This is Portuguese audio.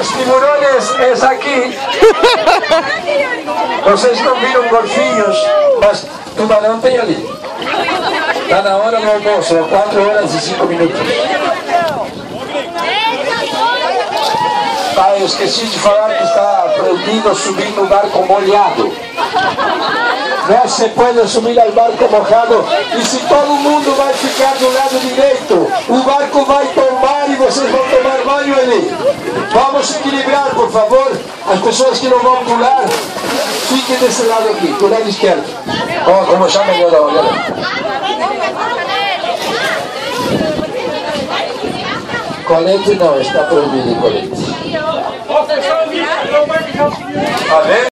Essa aqui. Vocês não viram golfinhos, mas tubarão tem ali. Está na hora do almoço, 4 horas e 5 minutos. Ah, eu esqueci de falar que está proibido subir no barco molhado. Não se pode subir ao barco mojado. E se todo mundo vai ficar do lado direito, o barco vai tombar e vocês vão tomar banho ali. Vamos equilibrar, por favor. As pessoas que não vão pular, fiquem desse lado aqui, do lado esquerdo. Ó, como já melhorou, olha lá. Colete não, está proibido colete. Tá vendo?